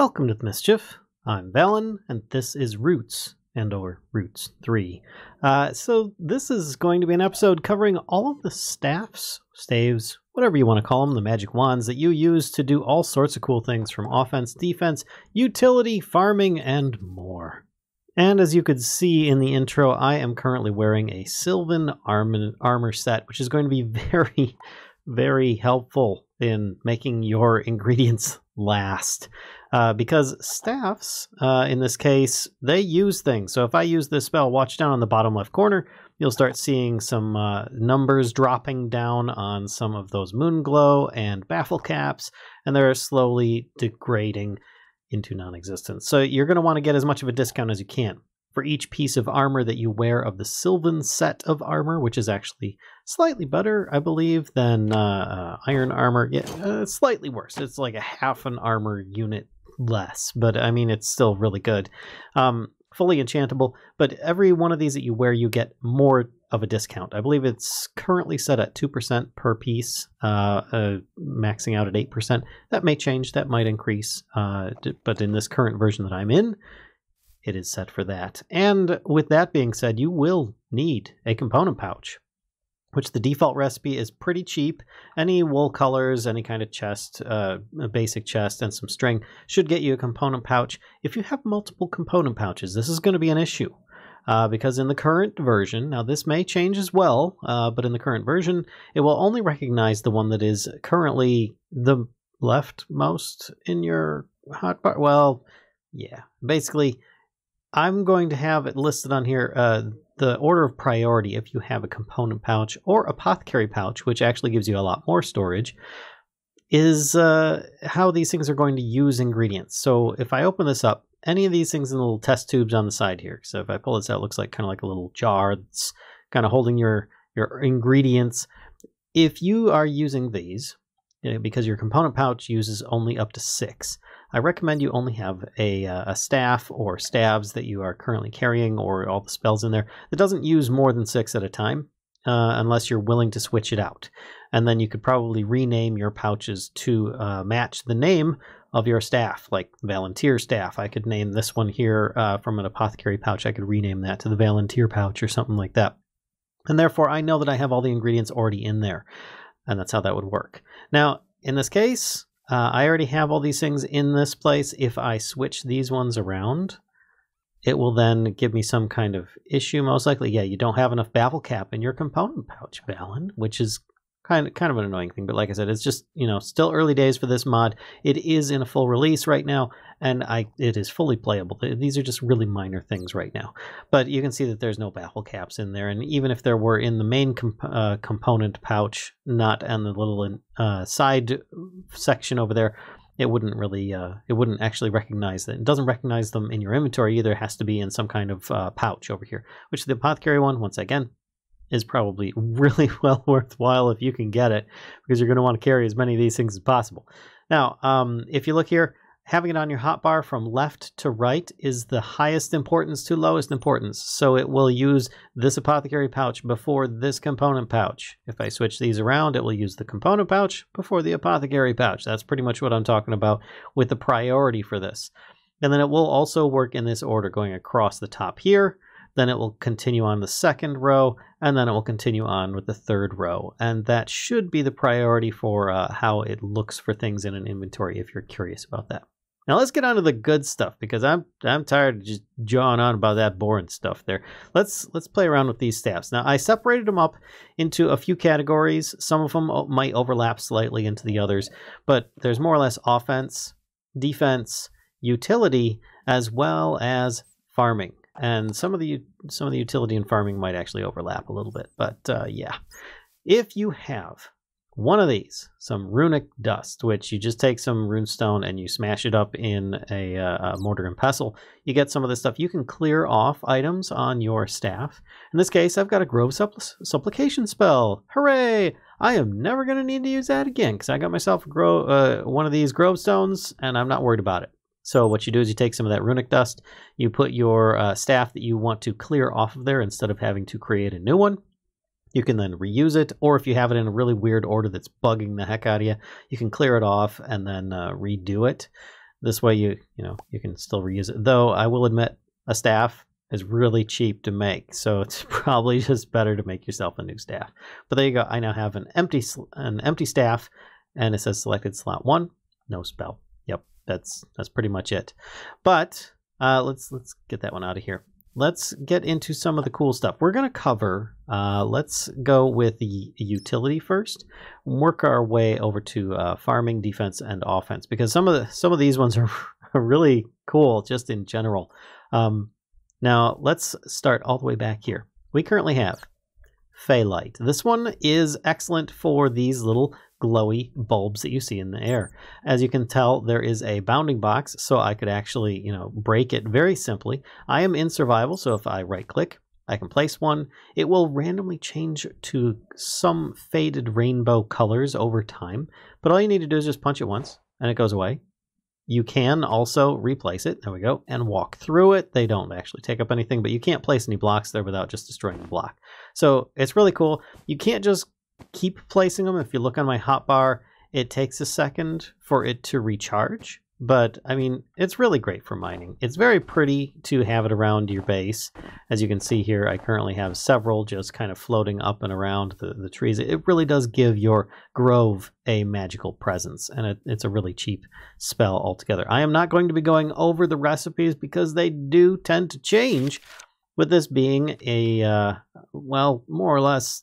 Welcome to the Mischief. I'm Vallen, and this is Roots, and or Roots 3. Uh, so this is going to be an episode covering all of the staffs, staves, whatever you want to call them, the magic wands that you use to do all sorts of cool things from offense, defense, utility, farming, and more. And as you could see in the intro, I am currently wearing a Sylvan armor, armor set, which is going to be very, very helpful in making your ingredients last. Uh, because staffs, uh, in this case, they use things. So if I use this spell, watch down on the bottom left corner, you'll start seeing some uh, numbers dropping down on some of those moon glow and baffle caps, and they're slowly degrading into non-existence. So you're going to want to get as much of a discount as you can for each piece of armor that you wear of the Sylvan set of armor, which is actually slightly better, I believe, than uh, uh, iron armor. Yeah, uh, slightly worse. It's like a half an armor unit less, but I mean, it's still really good. Um, fully enchantable, but every one of these that you wear, you get more of a discount. I believe it's currently set at 2% per piece, uh, uh, maxing out at 8%. That may change, that might increase, uh, but in this current version that I'm in, it is set for that. And with that being said, you will need a component pouch which the default recipe is pretty cheap. Any wool colors, any kind of chest, uh, a basic chest, and some string should get you a component pouch. If you have multiple component pouches, this is going to be an issue. Uh, because in the current version, now this may change as well, uh, but in the current version, it will only recognize the one that is currently the leftmost in your hotbar. Well, yeah, basically, I'm going to have it listed on here uh, the order of priority if you have a component pouch or a apothecary pouch, which actually gives you a lot more storage, is uh, how these things are going to use ingredients. So if I open this up, any of these things in the little test tubes on the side here. So if I pull this out, it looks like kind of like a little jar that's kind of holding your, your ingredients. If you are using these, you know, because your component pouch uses only up to six, I recommend you only have a, uh, a staff or staves that you are currently carrying or all the spells in there that doesn't use more than six at a time. Uh, unless you're willing to switch it out. And then you could probably rename your pouches to uh, match the name of your staff, like Volunteer staff. I could name this one here uh, from an apothecary pouch. I could rename that to the Volunteer pouch or something like that. And therefore, I know that I have all the ingredients already in there. And that's how that would work. Now, in this case, uh, I already have all these things in this place. If I switch these ones around, it will then give me some kind of issue. Most likely, yeah, you don't have enough baffle cap in your component pouch, Vallen, which is kind of kind of an annoying thing. But like I said, it's just you know still early days for this mod. It is in a full release right now, and I it is fully playable. These are just really minor things right now. But you can see that there's no baffle caps in there, and even if there were in the main comp uh, component pouch, not on the little uh, side section over there. It wouldn't really, uh, it wouldn't actually recognize that. It doesn't recognize them in your inventory either. It has to be in some kind of uh, pouch over here, which is the apothecary one, once again, is probably really well worthwhile if you can get it because you're going to want to carry as many of these things as possible. Now, um, if you look here, having it on your hotbar from left to right is the highest importance to lowest importance. So it will use this apothecary pouch before this component pouch. If I switch these around, it will use the component pouch before the apothecary pouch. That's pretty much what I'm talking about with the priority for this. And then it will also work in this order going across the top here then it will continue on the second row, and then it will continue on with the third row. And that should be the priority for uh, how it looks for things in an inventory if you're curious about that. Now let's get on to the good stuff because I'm I'm tired of just jawing on about that boring stuff there. Let's let's play around with these staffs. Now I separated them up into a few categories. Some of them might overlap slightly into the others, but there's more or less offense, defense, utility, as well as farming and some of the some of the utility and farming might actually overlap a little bit. But uh, yeah, if you have one of these, some runic dust, which you just take some runestone and you smash it up in a, uh, a, mortar and pestle, you get some of this stuff. You can clear off items on your staff. In this case, I've got a grove suppl supplication spell. Hooray! I am never going to need to use that again because I got myself gro uh, one of these grove stones and I'm not worried about it. So what you do is you take some of that runic dust, you put your uh, staff that you want to clear off of there instead of having to create a new one. You can then reuse it, or if you have it in a really weird order that's bugging the heck out of you, you can clear it off and then uh, redo it. This way you, you know, you can still reuse it. Though I will admit a staff is really cheap to make, so it's probably just better to make yourself a new staff. But there you go. I now have an empty an empty staff and it says selected slot 1, no spell. That's that's pretty much it. But uh, let's let's get that one out of here let's get into some of the cool stuff. We're going to cover, uh, let's go with the utility first, work our way over to uh, farming, defense, and offense, because some of the some of these ones are really cool just in general. Um, now, let's start all the way back here. We currently have Fey Light. This one is excellent for these little glowy bulbs that you see in the air. As you can tell, there is a bounding box, so I could actually, you know, break it very simply. I am in survival, so if I right click, I can place one. It will randomly change to some faded rainbow colors over time, but all you need to do is just punch it once and it goes away. You can also replace it, there we go, and walk through it. They don't actually take up anything, but you can't place any blocks there without just destroying the block. So it's really cool. You can't just keep placing them. If you look on my hotbar, it takes a second for it to recharge. But I mean, it's really great for mining. It's very pretty to have it around your base. As you can see here, I currently have several just kind of floating up and around the, the trees. It really does give your grove a magical presence, and it, it's a really cheap spell altogether. I am not going to be going over the recipes because they do tend to change, with this being a, uh, well, more or less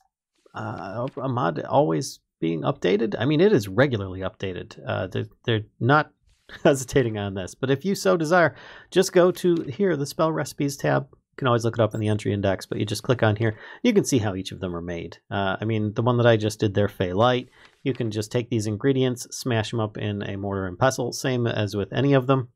uh, a mod always being updated. I mean, it is regularly updated. Uh, they're, they're not hesitating on this. But if you so desire, just go to here, the spell recipes tab. You can always look it up in the entry index, but you just click on here. You can see how each of them are made. Uh, I mean, the one that I just did there, Fey Light, you can just take these ingredients, smash them up in a mortar and pestle, same as with any of them,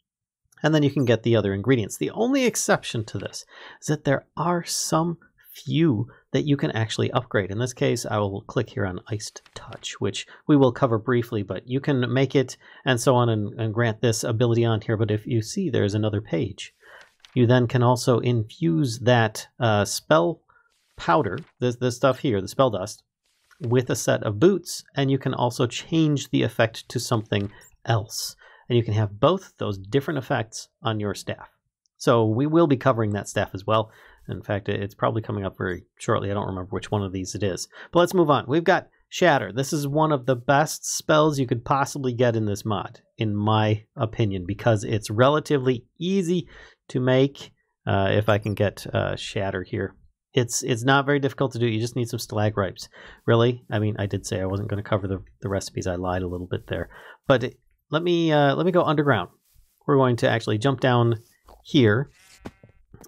and then you can get the other ingredients. The only exception to this is that there are some few that you can actually upgrade. In this case, I will click here on Iced Touch, which we will cover briefly, but you can make it and so on and, and grant this ability on here. But if you see there's another page, you then can also infuse that uh, spell powder, this, this stuff here, the spell dust, with a set of boots, and you can also change the effect to something else. And you can have both those different effects on your staff. So we will be covering that staff as well. In fact, it's probably coming up very shortly. I don't remember which one of these it is. But let's move on. We've got Shatter. This is one of the best spells you could possibly get in this mod, in my opinion, because it's relatively easy to make. Uh, if I can get uh, Shatter here. It's it's not very difficult to do. You just need some stalicripes. Really? I mean, I did say I wasn't going to cover the, the recipes. I lied a little bit there. But let me uh, let me go underground. We're going to actually jump down here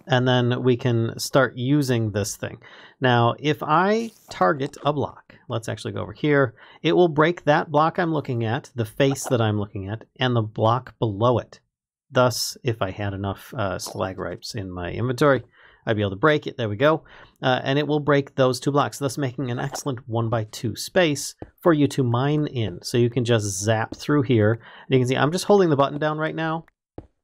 and then we can start using this thing. Now, if I target a block, let's actually go over here, it will break that block I'm looking at, the face that I'm looking at, and the block below it. Thus, if I had enough uh, stalicripes in my inventory, I'd be able to break it. There we go. Uh, and it will break those two blocks, thus making an excellent 1 by 2 space for you to mine in. So you can just zap through here. And you can see I'm just holding the button down right now.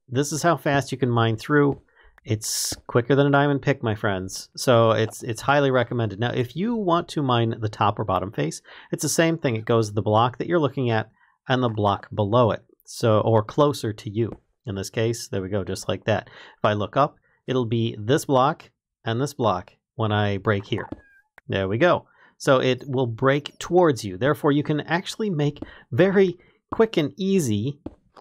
This is how fast you can mine through. It's quicker than a diamond pick, my friends. So it's it's highly recommended. Now, if you want to mine the top or bottom face, it's the same thing. It goes the block that you're looking at and the block below it. So or closer to you. In this case, there we go, just like that. If I look up, it'll be this block and this block when I break here. There we go. So it will break towards you. Therefore, you can actually make very quick and easy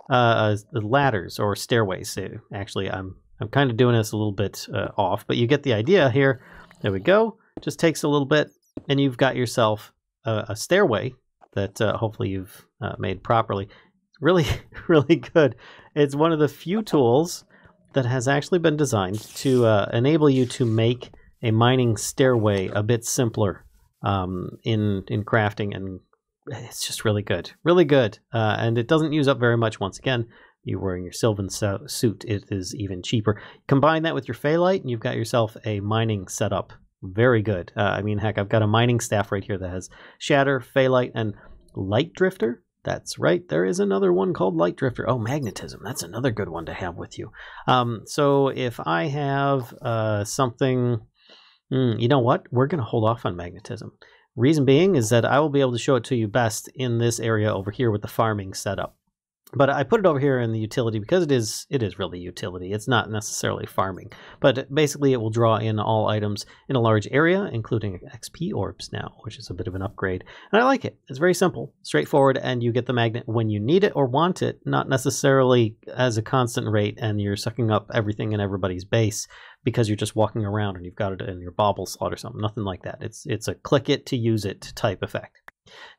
uh, ladders or stairways. Actually, I'm I'm kind of doing this a little bit uh, off, but you get the idea here. There we go. Just takes a little bit, and you've got yourself a, a stairway that uh, hopefully you've uh, made properly. Really, really good. It's one of the few tools that has actually been designed to uh, enable you to make a mining stairway a bit simpler um, in in crafting, and it's just really good, really good. Uh, and it doesn't use up very much. Once again, you're wearing your Sylvan so- suit, it is even cheaper. Combine that with your Fey Light, and you've got yourself a mining setup. Very good. Uh, I mean, heck, I've got a mining staff right here that has Shatter, Fey Light, and Light Drifter. That's right. There is another one called Light Drifter. Oh, Magnetism. That's another good one to have with you. Um, so if I have uh, something, mm, you know what? We're going to hold off on Magnetism. Reason being is that I will be able to show it to you best in this area over here with the farming setup. But I put it over here in the utility because it is it is really utility. It's not necessarily farming, but basically it will draw in all items in a large area, including XP orbs now, which is a bit of an upgrade. And I like it. It's very simple, straightforward, and you get the magnet when you need it or want it, not necessarily as a constant rate, and you're sucking up everything in everybody's base because you're just walking around and you've got it in your bauble slot or something. Nothing like that. It's it's a click it to use it type effect.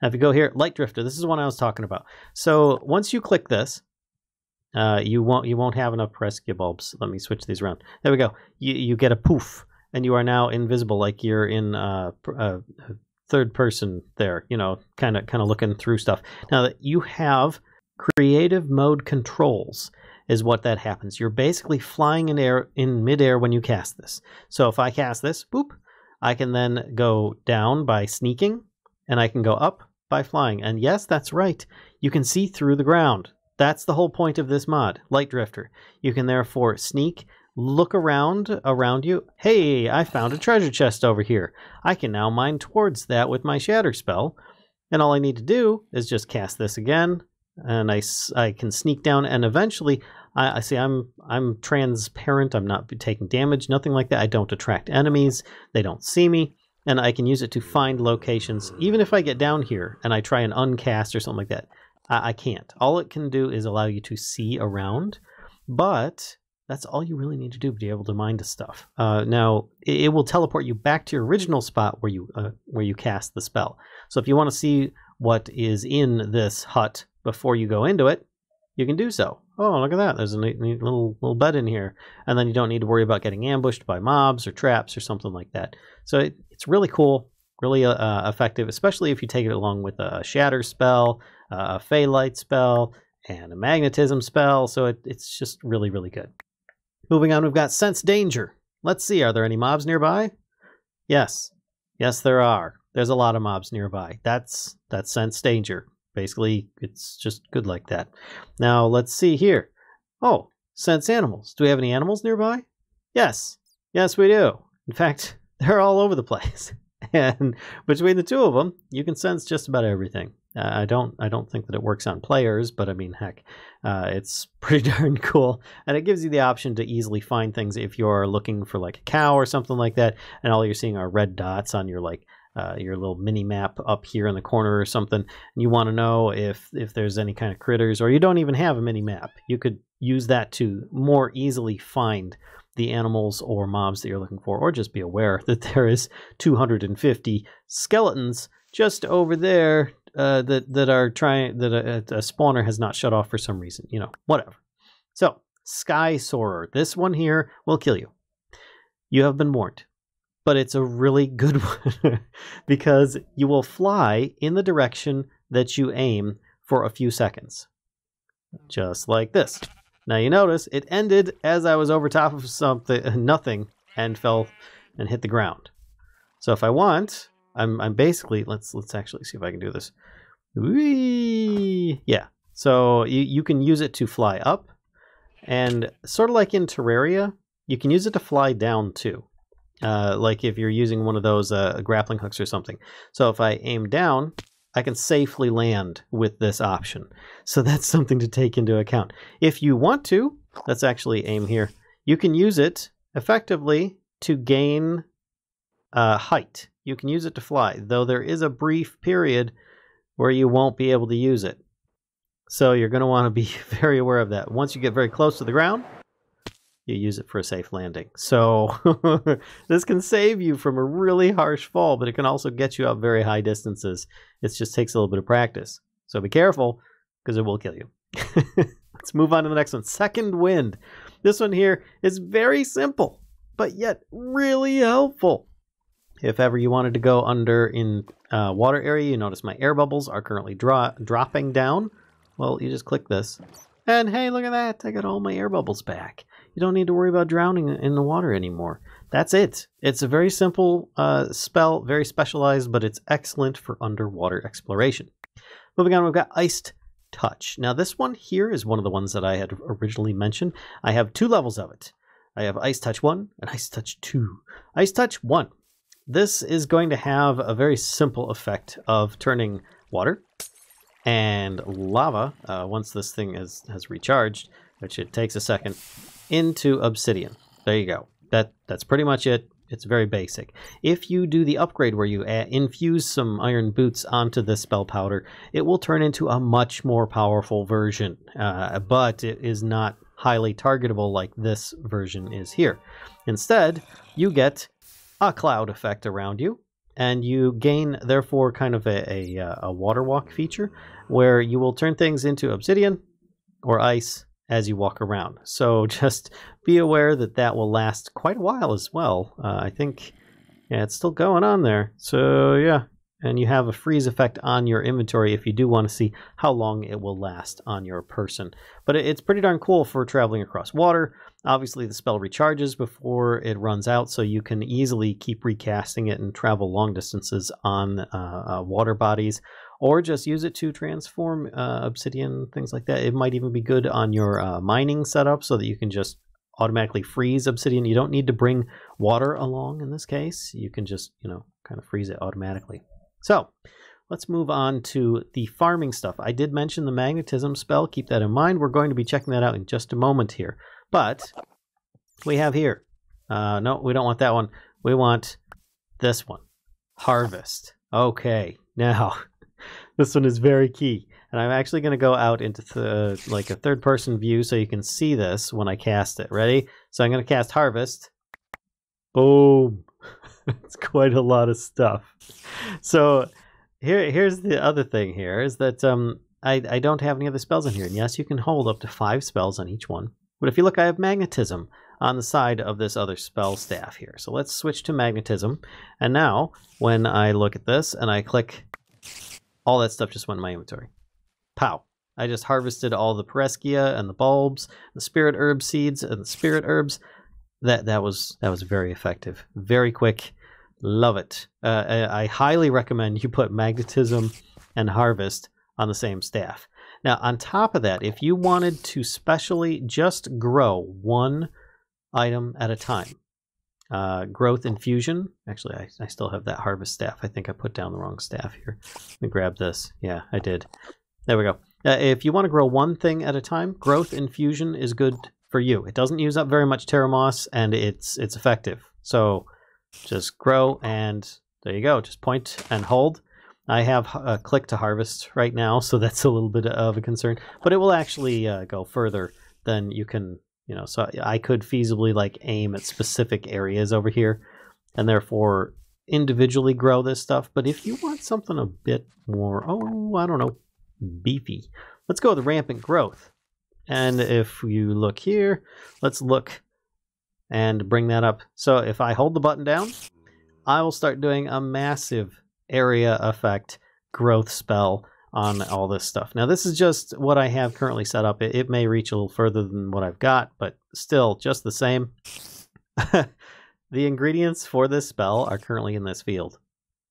Now, if you go here, Light Drifter, this is one I was talking about. So once you click this, uh, you won't you won't have enough Pereskia bulbs. Let me switch these around. There we go. You you get a poof, and you are now invisible, like you're in uh, uh, third person. There, you know, kind of kind of looking through stuff. Now that you have creative mode controls, is what that happens. You're basically flying in air in midair when you cast this. So if I cast this, boop, I can then go down by sneaking and I can go up by flying. And yes, that's right. You can see through the ground. That's the whole point of this mod, Light Drifter. You can therefore sneak, look around around you. Hey, I found a treasure chest over here. I can now mine towards that with my Shatter spell. And all I need to do is just cast this again, and I, I can sneak down, and eventually, I, I see I'm I'm transparent. I'm not taking damage, nothing like that. I don't attract enemies. They don't see me and I can use it to find locations. Even if I get down here and I try and uncast or something like that, I, I can't. All it can do is allow you to see around, but that's all you really need to do to be able to mine the stuff. Uh, now, it, it, will teleport you back to your original spot where you uh, where you cast the spell. So if you want to see what is in this hut before you go into it, you can do so. Oh, look at that. There's a neat, neat, little little bed in here. And then you don't need to worry about getting ambushed by mobs or traps or something like that. So it, it's really cool, really uh, uh, effective, especially if you take it along with a shatter spell, a fey light spell, and a magnetism spell. So it, it's just really, really good. Moving on, we've got sense danger. Let's see, are there any mobs nearby? Yes, yes, there are. There's a lot of mobs nearby. That's that's sense danger. Basically, it's just good like that. Now let's see here. Oh, sense animals. Do we have any animals nearby? Yes, yes, we do. In fact, they're all over the place. and between the two of them, you can sense just about everything. Uh, I don't I don't think that it works on players, but I mean, heck, uh, it's pretty darn cool, and it gives you the option to easily find things if you're looking for like a cow or something like that, and all you're seeing are red dots on your like uh, your little mini map up here in the corner or something. And you want to know if if there's any kind of critters, or you don't even have a mini map. You could use that to more easily find the animals or mobs that you're looking for, or just be aware that there is 250 skeletons just over there uh, that that are trying that a, a, spawner has not shut off for some reason. You know, whatever. So, Sky Soarer. This one here will kill you. You have been warned, but it's a really good one because you will fly in the direction that you aim for a few seconds, just like this. Now you notice it ended as I was over top of something, nothing, and fell and hit the ground. So if I want, I'm I'm basically let's let's actually see if I can do this. Whee! Yeah. So you you can use it to fly up, and sort of like in Terraria, you can use it to fly down too. Uh, like if you're using one of those uh, grappling hooks or something. So if I aim down, I can safely land with this option. So that's something to take into account. If you want to, let's actually aim here. You can use it effectively to gain uh, height. You can use it to fly, though there is a brief period where you won't be able to use it. So you're going to want to be very aware of that. Once you get very close to the ground, you use it for a safe landing. So this can save you from a really harsh fall, but it can also get you up very high distances. It just takes a little bit of practice. So be careful because it will kill you. Let's move on to the next one. Second wind. This one here is very simple, but yet really helpful. If ever you wanted to go under in uh, water area, you notice my air bubbles are currently dro dropping down. Well, you just click this. And hey, look at that. I got all my air bubbles back you don't need to worry about drowning in the water anymore. That's it. It's a very simple uh, spell, very specialized, but it's excellent for underwater exploration. Moving on, we've got Iced Touch. Now, this one here is one of the ones that I had originally mentioned. I have two levels of it. I have Ice Touch 1 and Ice Touch 2. Ice Touch 1. This is going to have a very simple effect of turning water and lava, uh, once this thing has, has recharged, which it takes a second, into obsidian. There you go. That That's pretty much it. It's very basic. If you do the upgrade where you infuse some iron boots onto the spell powder, it will turn into a much more powerful version, uh, but it is not highly targetable like this version is here. Instead, you get a cloud effect around you, and you gain, therefore, kind of a, a, uh, a water walk feature where you will turn things into obsidian or ice as you walk around. So just be aware that that will last quite a while as well. Uh, I think, yeah, it's still going on there. So yeah, and you have a freeze effect on your inventory if you do want to see how long it will last on your person. But it's pretty darn cool for traveling across water. Obviously, the spell recharges before it runs out, so you can easily keep recasting it and travel long distances on uh, uh, water bodies or just use it to transform uh, obsidian, things like that. It might even be good on your uh, mining setup so that you can just automatically freeze obsidian. You don't need to bring water along in this case. You can just, you know, kind of freeze it automatically. So let's move on to the farming stuff. I did mention the magnetism spell. Keep that in mind. We're going to be checking that out in just a moment here. But we have here, uh, no, we don't want that one. We want this one, harvest. Okay, now this one is very key. And I'm actually going to go out into the, like a third person view so you can see this when I cast it. Ready? So I'm going to cast Harvest. Boom. it's quite a lot of stuff. So here, here's the other thing here is that um, I, I don't have any other spells in here. And yes, you can hold up to five spells on each one. But if you look, I have Magnetism on the side of this other spell staff here. So let's switch to Magnetism. And now, when I look at this and I click all that stuff just went in my inventory. Pow. I just harvested all the Pereskia and the bulbs, the spirit herb seeds and the spirit herbs. That that was that was very effective, very quick. Love it. Uh, I, I highly recommend you put magnetism and harvest on the same staff. Now, on top of that, if you wanted to specially just grow one item at a time, uh, growth infusion. Actually, I, I still have that harvest staff. I think I put down the wrong staff here. Let me grab this. Yeah, I did. There we go. Uh, if you want to grow one thing at a time, growth infusion is good for you. It doesn't use up very much terra moss, and it's it's effective. So just grow, and there you go. Just point and hold. I have a click to harvest right now, so that's a little bit of a concern. But it will actually uh, go further than you can you know so i could feasibly like aim at specific areas over here and therefore individually grow this stuff. But if you want something a bit more oh i don't know beefy let's go with rampant growth. And if you look here let's look and bring that up. So if i hold the button down i will start doing a massive area effect growth spell on all this stuff. Now, this is just what I have currently set up. It, it may reach a little further than what I've got, but still just the same. the ingredients for this spell are currently in this field.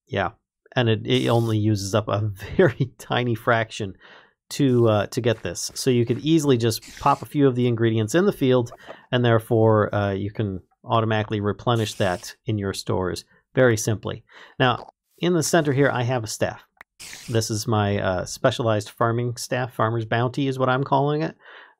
Yeah, and it, it only uses up a very tiny fraction to uh, to get this. So you could easily just pop a few of the ingredients in the field, and therefore uh, you can automatically replenish that in your stores very simply. Now, in the center here, I have a staff. This is my uh, specialized farming staff. Farmer's Bounty is what I'm calling it,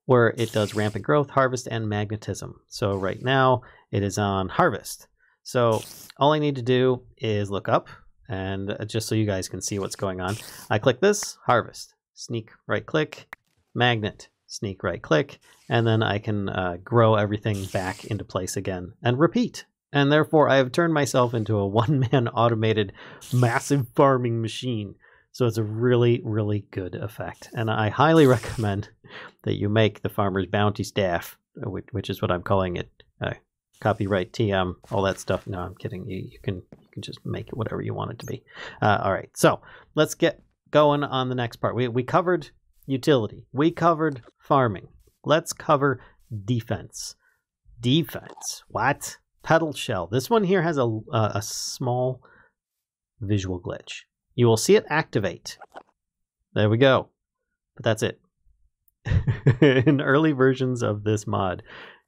where it does rampant growth, harvest, and magnetism. So right now it is on harvest. So all I need to do is look up, and uh, just so you guys can see what's going on, I click this, harvest, sneak right click, magnet, sneak right click, and then I can uh, grow everything back into place again and repeat. And therefore, I have turned myself into a one man automated massive farming machine. So it's a really, really good effect. And I highly recommend that you make the Farmer's Bounty staff, which, which is what I'm calling it. Uh, copyright TM, all that stuff. No, I'm kidding. You, you can you can just make it whatever you want it to be. Uh, all right, so let's get going on the next part. We, we covered utility. We covered farming. Let's cover defense. Defense. What? Petal shell. This one here has a, a, a small visual glitch. You will see it activate. There we go. But that's it. In early versions of this mod,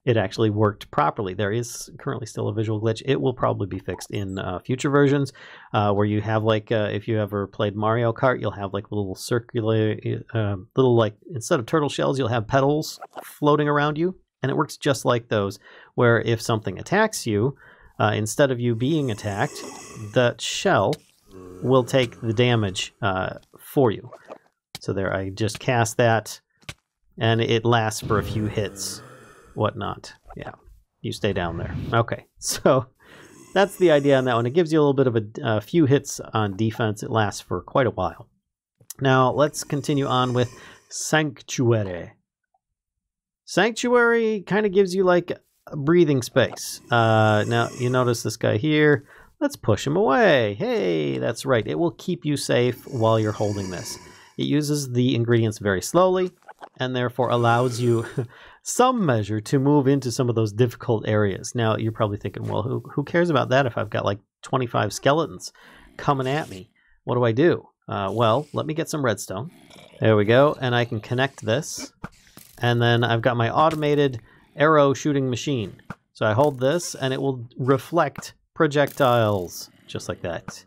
it actually worked properly. There is currently still a visual glitch. It will probably be fixed in uh, future versions, uh, where you have like uh, if you ever played Mario Kart, you'll have like little circular, uh, little like instead of turtle shells, you'll have petals floating around you, and it works just like those. Where if something attacks you, uh, instead of you being attacked, that shell will take the damage uh, for you. So there, I just cast that, and it lasts for a few hits whatnot. Yeah, you stay down there. Okay, so that's the idea on that one. It gives you a little bit of a, a few hits on defense. It lasts for quite a while. Now let's continue on with Sanctuary. Sanctuary kind of gives you like breathing space. Uh, now you notice this guy here. Let's push him away. Hey, that's right. It will keep you safe while you're holding this. It uses the ingredients very slowly and therefore allows you some measure to move into some of those difficult areas. Now, you're probably thinking, well, who, who cares about that if I've got like 25 skeletons coming at me? What do I do? Uh, well, let me get some redstone. There we go. And I can connect this. And then I've got my automated arrow shooting machine. So I hold this and it will reflect projectiles just like that.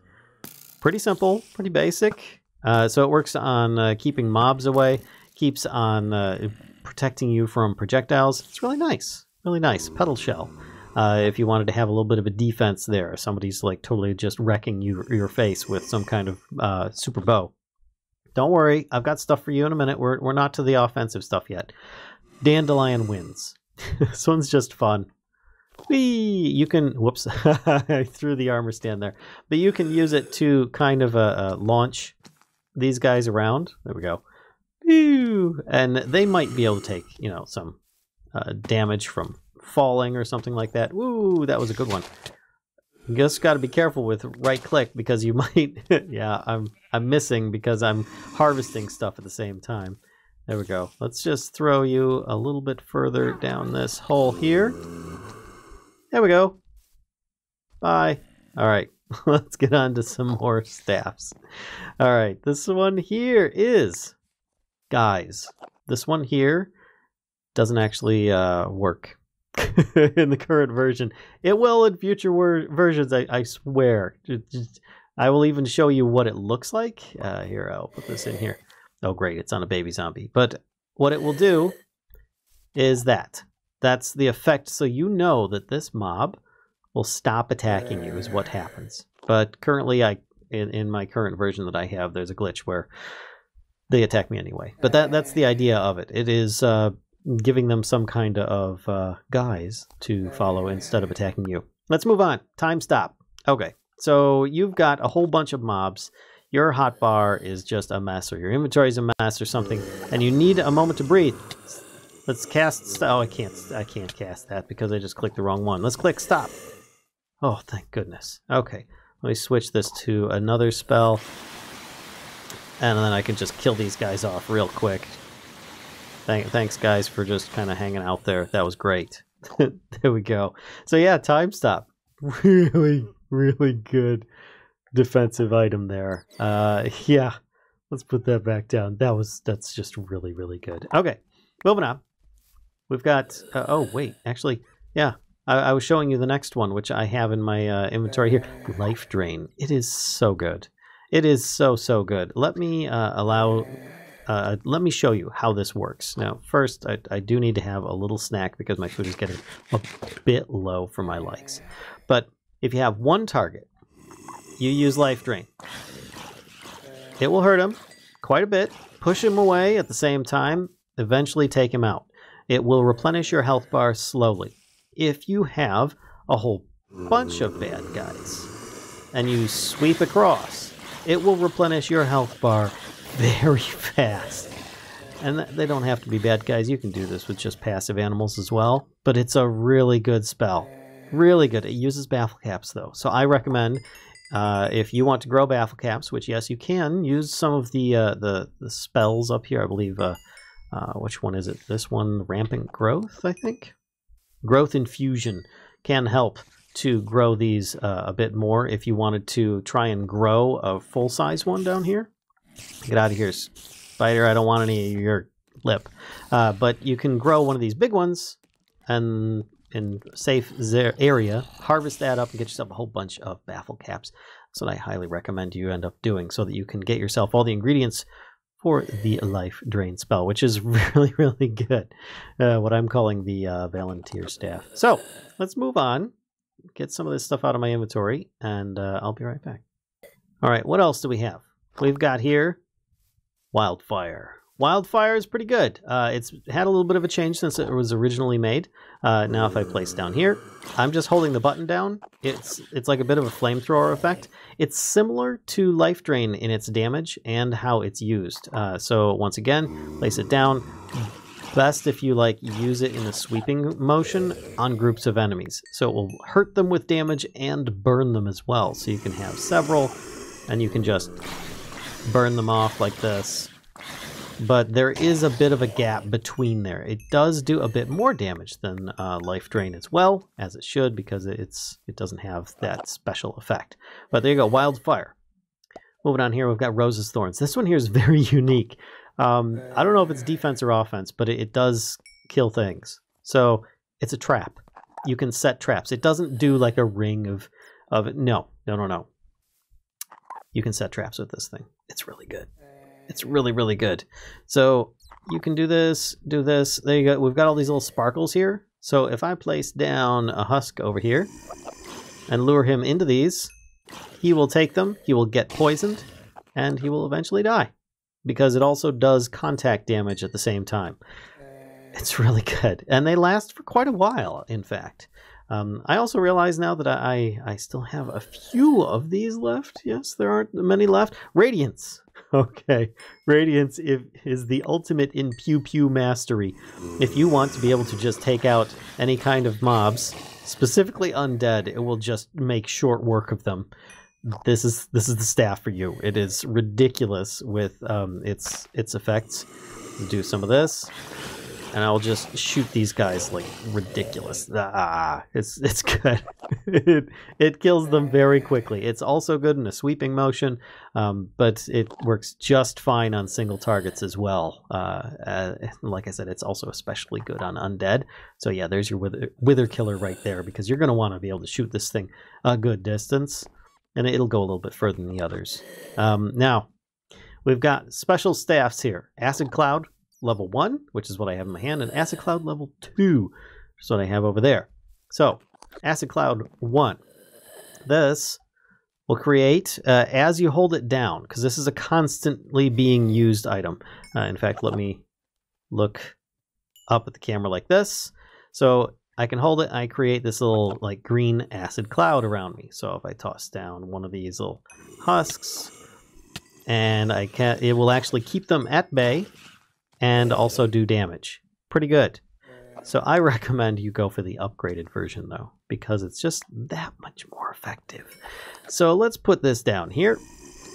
Pretty simple, pretty basic. Uh, so it works on uh, keeping mobs away, keeps on uh, protecting you from projectiles. It's really nice. Really nice. Petal shell. Uh, if you wanted to have a little bit of a defense there. Somebody's like totally just wrecking you, your face with some kind of uh, super bow. Don't worry, I've got stuff for you in a minute. We're, we're not to the offensive stuff yet. Dandelion winds. this one's just fun. Whee! You can, whoops, I threw the armor stand there. But you can use it to kind of uh, uh, launch these guys around. There we go. And they might be able to take, you know, some uh, damage from falling or something like that. Woo, that was a good one. You just got to be careful with right click because you might. yeah, I'm I'm missing because I'm harvesting stuff at the same time. There we go. Let's just throw you a little bit further down this hole here. There we go. Bye. All right, let's get on to some more staffs. All right, this one here is guys, this one here doesn't actually uh, work in the current version. It will in future versions, I, I swear. I will even show you what it looks like. Uh, here, I'll put this in here. Oh, great, it's on a baby zombie. But what it will do is that. That's the effect, so you know that this mob will stop attacking you is what happens. But currently, I in, in my current version that I have, there's a glitch where they attack me anyway. But that that's the idea of it. It is uh, giving them some kind of uh, guise to follow instead of attacking you. Let's move on. Time stop. Okay, so you've got a whole bunch of mobs. Your hotbar is just a mess, or your inventory is a mess, or something, and you need a moment to breathe. Let's cast. Oh, I can't. I can't cast that because I just clicked the wrong one. Let's click stop. Oh, thank goodness. Okay, let me switch this to another spell and then I can just kill these guys off real quick. Thank, thanks, guys, for just kind of hanging out there. That was great. there we go. So yeah, time stop. Really, really good defensive item there. Uh, yeah, let's put that back down. That was that's just really, really good. Okay, moving on. We've got. Uh, oh wait, actually, yeah. I, I, was showing you the next one, which I have in my uh, inventory here. Life Drain. It is so good. It is so, so good. Let me uh, allow, uh, let me show you how this works. Now, first, I, I do need to have a little snack because my food is getting a bit low for my likes. But if you have one target, you use Life Drain. It will hurt him quite a bit, push him away at the same time, eventually take him out. It will replenish your health bar slowly. If you have a whole bunch of bad guys and you sweep across, it will replenish your health bar very fast. And they don't have to be bad guys. You can do this with just passive animals as well. But it's a really good spell. Really good. It uses baffle caps though. So I recommend uh, if you want to grow baffle caps, which yes you can, use some of the uh, the, the spells up here. I believe uh, uh which one is it? This one, rampant growth, I think. Growth infusion can help to grow these uh, a bit more if you wanted to try and grow a full-size one down here. Get out of here, spider. I don't want any of your lip. Uh, but you can grow one of these big ones and in safe area, harvest that up and get yourself a whole bunch of baffle caps. That's what I highly recommend you end up doing so that you can get yourself all the ingredients for the life drain spell, which is really, really good. Uh, what I'm calling the uh, Volunteer staff. So let's move on, get some of this stuff out of my inventory, and uh, I'll be right back. All right, what else do we have? We've got here Wildfire. Wildfire is pretty good. Uh, it's had a little bit of a change since it was originally made. Uh, now if I place down here, I'm just holding the button down. It's it's like a bit of a flamethrower effect. It's similar to Life Drain in its damage and how it's used. Uh, so once again, place it down. Best if you like use it in a sweeping motion on groups of enemies. So it will hurt them with damage and burn them as well. So you can have several and you can just burn them off like this but there is a bit of a gap between there. It does do a bit more damage than uh, Life Drain as well, as it should, because it's it doesn't have that special effect. But there you go, Wildfire. Moving on here, we've got Rose's Thorns. This one here is very unique. Um, I don't know if it's defense or offense, but it, it does kill things. So it's a trap. You can set traps. It doesn't do like a ring of of no, no, no, no. You can set traps with this thing. It's really good. It's really, really good. So you can do this, do this. There you go. We've got all these little sparkles here. So if I place down a husk over here and lure him into these, he will take them, he will get poisoned, and he will eventually die. Because it also does contact damage at the same time. It's really good. And they last for quite a while, in fact. Um, I also realize now that I, I still have a few of these left. Yes, there aren't many left. Radiance. Okay, Radiance is the ultimate in pew pew mastery. If you want to be able to just take out any kind of mobs, specifically undead, it will just make short work of them. This is this is the staff for you. It is ridiculous with um, its its effects. Do some of this and I'll just shoot these guys like ridiculous. Ah, it's it's good. it it kills them very quickly. It's also good in a sweeping motion, um, but it works just fine on single targets as well. Uh, uh, like I said, it's also especially good on undead. So yeah, there's your wither, wither killer right there because you're going to want to be able to shoot this thing a good distance, and it'll go a little bit further than the others. Um, now. We've got special staffs here. Acid Cloud, level 1, which is what I have in my hand, and Acid Cloud level 2, which is what I have over there. So, Acid Cloud 1. This will create uh, as you hold it down, because this is a constantly being used item. Uh, in fact, let me look up at the camera like this. So I can hold it, I create this little like green acid cloud around me. So if I toss down one of these little husks, and I can it will actually keep them at bay and also do damage. Pretty good. So I recommend you go for the upgraded version though, because it's just that much more effective. So let's put this down here,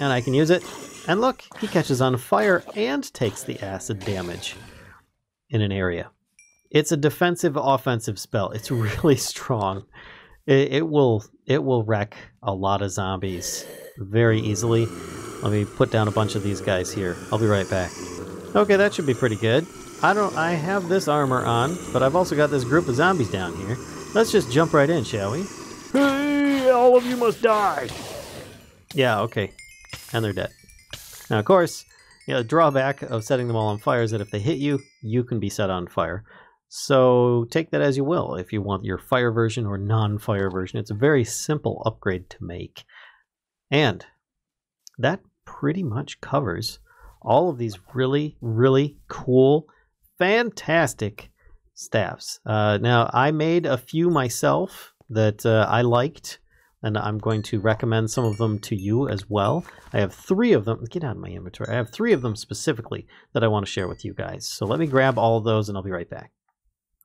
and I can use it. And look, he catches on fire and takes the acid damage in an area. It's a defensive offensive spell. It's really strong. It, it will it will wreck a lot of zombies very easily. Let me put down a bunch of these guys here. I'll be right back. Okay, that should be pretty good. I don't. I have this armor on, but I've also got this group of zombies down here. Let's just jump right in, shall we? Hey, all of you must die! Yeah, okay. And they're dead. Now, of course, you know, the drawback of setting them all on fire is that if they hit you, you can be set on fire. So take that as you will if you want your fire version or non-fire version. It's a very simple upgrade to make. And that pretty much covers all of these really, really cool, fantastic staffs. Uh, now, I made a few myself that uh, I liked, and I'm going to recommend some of them to you as well. I have three of them. Get out of my inventory. I have three of them specifically that I want to share with you guys. So let me grab all of those, and I'll be right back.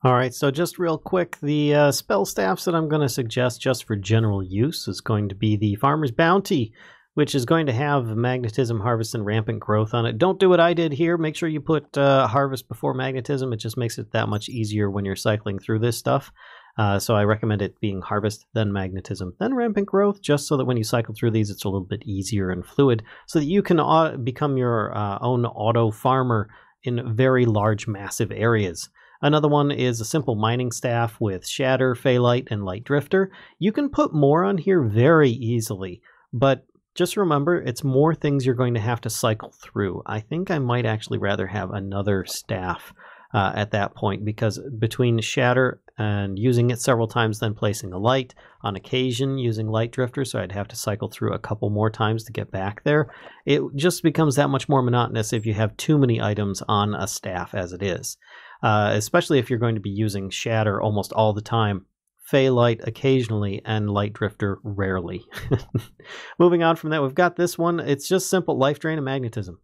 All right, so just real quick, the uh, spell staffs that I'm going to suggest just for general use is going to be the Farmer's Bounty which is going to have magnetism, harvest, and rampant growth on it. Don't do what I did here. Make sure you put uh, harvest before magnetism. It just makes it that much easier when you're cycling through this stuff. Uh, so I recommend it being harvest, then magnetism, then rampant growth, just so that when you cycle through these, it's a little bit easier and fluid, so that you can become your uh, own auto farmer in very large, massive areas. Another one is a simple mining staff with Shatter, Fey Light, and Light Drifter. You can put more on here very easily, but just remember it's more things you're going to have to cycle through. I think I might actually rather have another staff uh, at that point because between Shatter and using it several times, then placing a light, on occasion using Light Drifter, so I'd have to cycle through a couple more times to get back there, it just becomes that much more monotonous if you have too many items on a staff as it is uh, especially if you're going to be using Shatter almost all the time. Light occasionally and Light Drifter rarely. Moving on from that, we've got this one. It's just simple life drain and magnetism.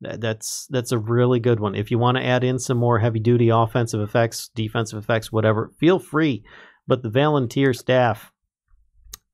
That's that's a really good one. If you want to add in some more heavy duty offensive effects, defensive effects, whatever, feel free. But the Volunteer staff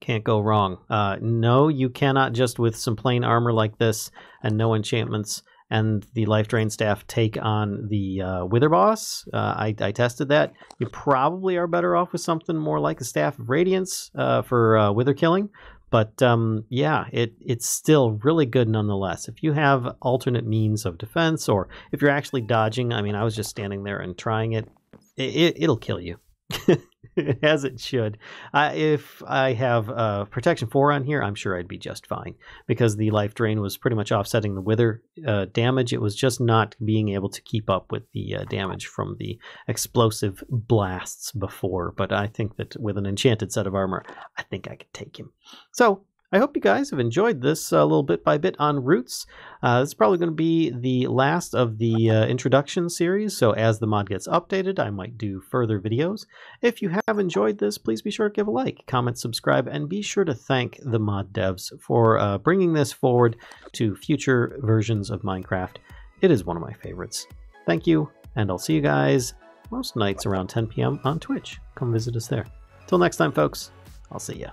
can't go wrong. Uh, no, you cannot just with some plain armor like this and no enchantments and the life drain staff take on the uh, wither boss. Uh, I, I, tested that. You probably are better off with something more like a staff of radiance uh, for uh, wither killing. But um, yeah, it it's still really good nonetheless. If you have alternate means of defense, or if you're actually dodging, I mean, I was just standing there and trying it. it, will kill you. as it should. If I have uh, protection four on here, I'm sure I'd be just fine because the life drain was pretty much offsetting the wither uh, damage. It was just not being able to keep up with the uh, damage from the explosive blasts before. But I think that with an enchanted set of armor, I think I could take him. So I hope you guys have enjoyed this a uh, little bit by bit on Roots. Uh, this is probably going to be the last of the uh, introduction series, so as the mod gets updated, I might do further videos. If you have enjoyed this, please be sure to give a like, comment, subscribe, and be sure to thank the mod devs for uh, bringing this forward to future versions of Minecraft. It is one of my favorites. Thank you, and I'll see you guys most nights around 10 p.m. on Twitch. Come visit us there. Till next time, folks, I'll see ya.